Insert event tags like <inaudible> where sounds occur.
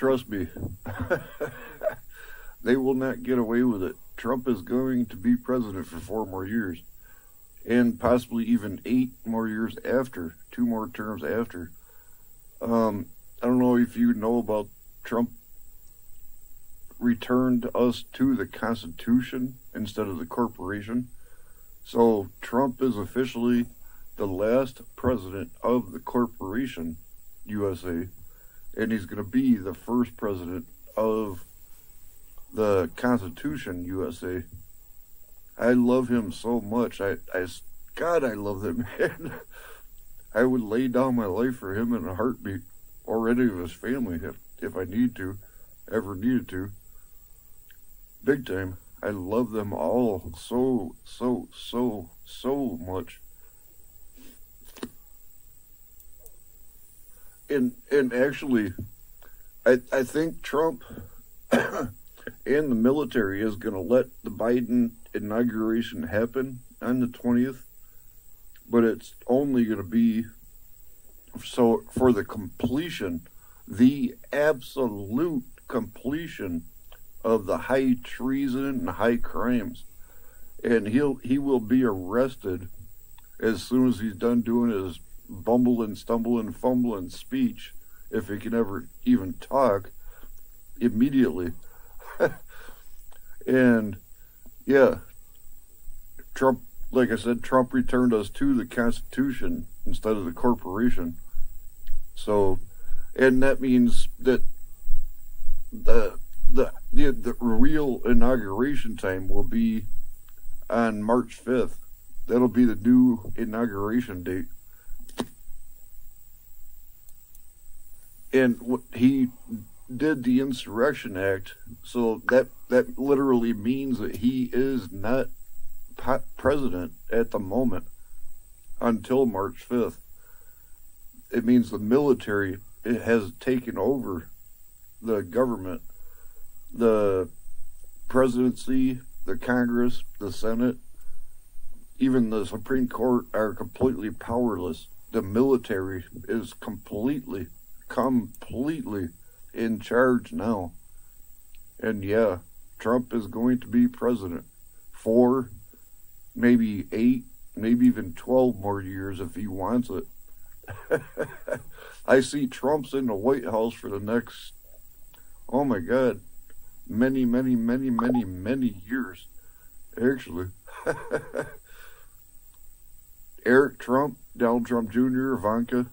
trust me, <laughs> they will not get away with it. Trump is going to be president for four more years, and possibly even eight more years after, two more terms after. Um, I don't know if you know about Trump returned us to the Constitution instead of the corporation. So Trump is officially the last president of the corporation USA, and he's going to be the first president of the Constitution USA. I love him so much. I, I, God, I love that <laughs> man. I would lay down my life for him in a heartbeat, or any of his family if, if I need to, ever needed to. Big time. I love them all so, so, so, so much. And and actually, I I think Trump <coughs> and the military is going to let the Biden inauguration happen on the twentieth, but it's only going to be so for the completion, the absolute completion of the high treason and high crimes, and he'll he will be arrested as soon as he's done doing his bumble and stumble and fumble and speech, if he can ever even talk, immediately. <laughs> and yeah, Trump, like I said, Trump returned us to the Constitution instead of the corporation. So, and that means that the the the, the real inauguration time will be on March 5th. That'll be the new inauguration date. And he did the Insurrection Act, so that that literally means that he is not president at the moment until March 5th. It means the military has taken over the government the presidency, the Congress, the Senate, even the Supreme Court are completely powerless. The military is completely, completely in charge now. And yeah, Trump is going to be president for maybe eight, maybe even 12 more years if he wants it. <laughs> I see Trump's in the White House for the next, oh my God, many, many, many, many, many years, actually. <laughs> Eric Trump, Donald Trump Jr., Ivanka,